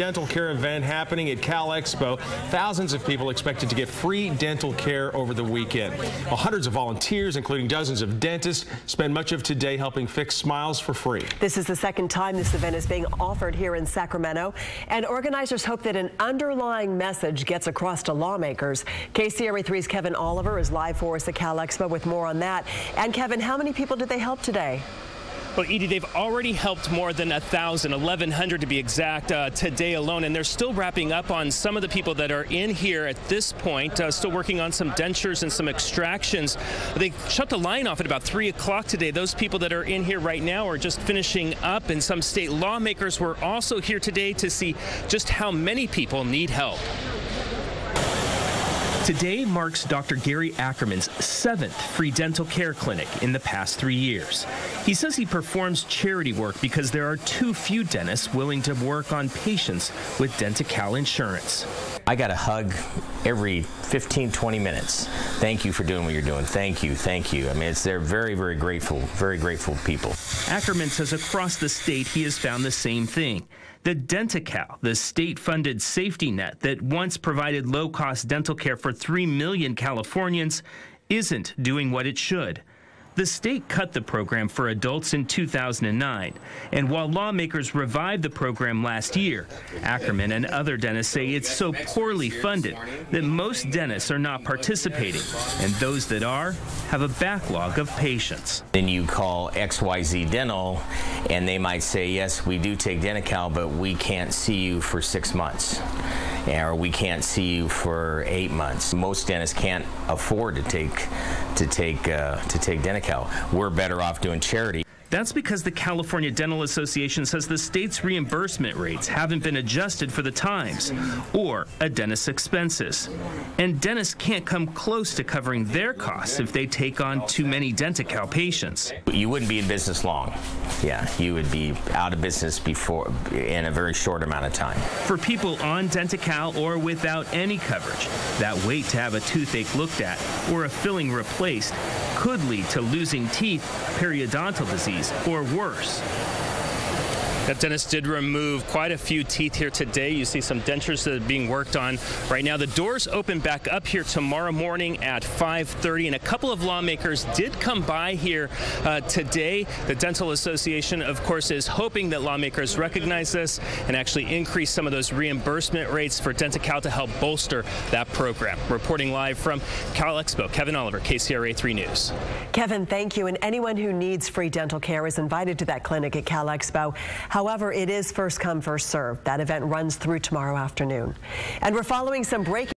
dental care event happening at Cal Expo. Thousands of people expected to get free dental care over the weekend. Well, hundreds of volunteers, including dozens of dentists, spend much of today helping fix smiles for free. This is the second time this event is being offered here in Sacramento, and organizers hope that an underlying message gets across to lawmakers. KCRA 3's Kevin Oliver is live for us at Cal Expo with more on that. And Kevin, how many people did they help today? Well, Edie, they've already helped more than 1,000, 1,100 to be exact, uh, today alone, and they're still wrapping up on some of the people that are in here at this point, uh, still working on some dentures and some extractions. They shut the line off at about 3 o'clock today. Those people that are in here right now are just finishing up, and some state lawmakers were also here today to see just how many people need help. Today marks Dr. Gary Ackerman's seventh free dental care clinic in the past three years. He says he performs charity work because there are too few dentists willing to work on patients with Denti-Cal insurance. I got a hug every 15, 20 minutes. Thank you for doing what you're doing. Thank you, thank you. I mean, it's, they're very, very grateful, very grateful people. Ackerman says across the state he has found the same thing. The Denti-Cal, the state-funded safety net that once provided low-cost dental care for 3 million Californians, isn't doing what it should. The state cut the program for adults in 2009, and while lawmakers revived the program last year, Ackerman and other dentists say it's so poorly funded that most dentists are not participating, and those that are have a backlog of patients. Then you call XYZ Dental, and they might say, yes, we do take Denti-Cal, but we can't see you for six months or we can't see you for eight months. Most dentists can't afford to take to take uh, to take Denti-Cal. We're better off doing charity. That's because the California Dental Association says the state's reimbursement rates haven't been adjusted for the times or a dentist's expenses. And dentists can't come close to covering their costs if they take on too many Denti-Cal patients. You wouldn't be in business long. Yeah, you would be out of business before in a very short amount of time. For people on Denti-Cal or without any coverage, that wait to have a toothache looked at or a filling replaced could lead to losing teeth, periodontal disease, or worse. That dentist did remove quite a few teeth here today. You see some dentures that are being worked on right now. The doors open back up here tomorrow morning at 5.30, and a couple of lawmakers did come by here uh, today. The Dental Association, of course, is hoping that lawmakers recognize this and actually increase some of those reimbursement rates for Denti-Cal to help bolster that program. Reporting live from Cal Expo, Kevin Oliver, KCRA 3 News. Kevin, thank you. And anyone who needs free dental care is invited to that clinic at Cal Expo. However, it is first come, first served. That event runs through tomorrow afternoon. And we're following some breaking